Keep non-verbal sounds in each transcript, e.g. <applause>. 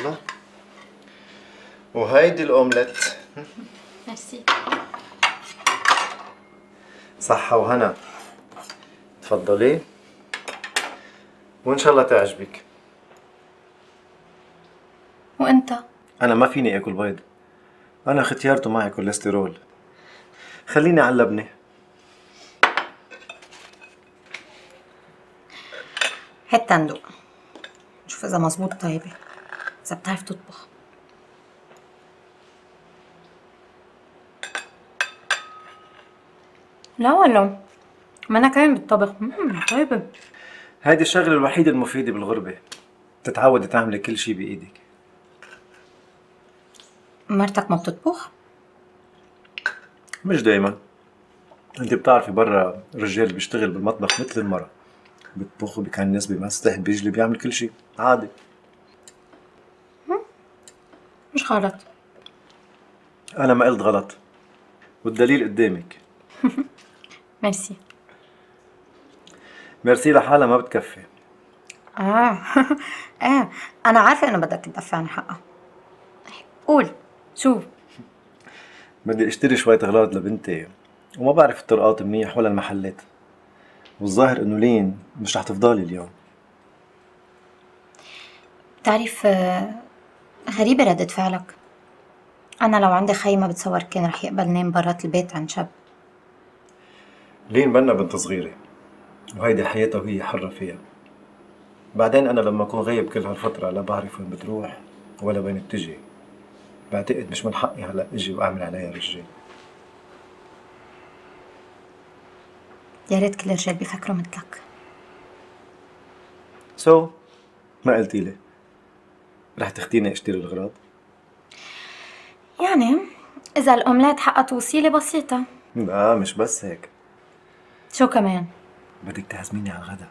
يلا وهيدي الاومليت ميرسي صحة وهنا تفضلي وإن شاء الله تعجبك وانت أنا ما فيني آكل بيض أنا ختيارة معي كوليسترول خليني على اللبنة حتى ندوق نشوف اذا مزبوط طيبه إذا بتعرف تطبخ. لا والله. ما أنا كمان بالطبخ طيبة. هيدي الشغلة الوحيدة المفيدة بالغربة. تتعودي تعملي كل شي بإيدك. مرتك ما بتطبخ؟ مش دايما. أنت بتعرفي برا الرجال بيشتغل بالمطبخ مثل المرأة. بيطبخ وبيكنس بيمسح بيجلي بيعمل كل شي. عادي. مش غلط. أنا ما قلت غلط. والدليل قدامك. <laughs> ميرسي. ميرسي لحالها ما بتكفي. آه. <laughs> آه. أنا عارفة إنه بدك تدفع عن حقها. قول. شو؟ بدي أشتري شوية اغراض لبنتي. وما بعرف الطرقات منيح ولا المحلات. والظاهر إنه لين مش رح تفضلي اليوم. بتعرف آه، غريبة ردة فعلك. أنا لو عندي خي ما بتصور كان رح يقبل نام برات البيت عند شاب. لين بنا بنت صغيرة. وهيدي حياتها وهي حرة فيها. بعدين أنا لما أكون غايب كل هالفترة لا بعرف وين بتروح ولا وين بتجي. بعتقد مش من حقي هلا إجي وأعمل عليها رجال يا ريت كل الرجال بيفكروا مثلك. سو so, ما قلتي لي؟ رح تختيني اشتري الاغراض يعني إذا الأومليت حقها توصيلة بسيطة. لا مش بس هيك. شو كمان؟ بدك تعزميني على الغدا.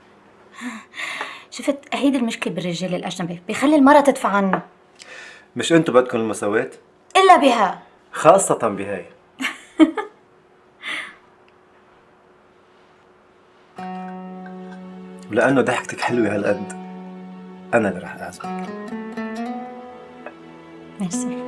<laughs> شفت هيدي المشكلة بالرجال الأجنبي. بيخلي المرة تدفع عنه. مش انتو بدكم المساواة؟ إلا بها. خاصة بهاي. <laughs> ولأنه ضحكتك حلوة هالقد. أنا اللي رح أعزمك. ميرسي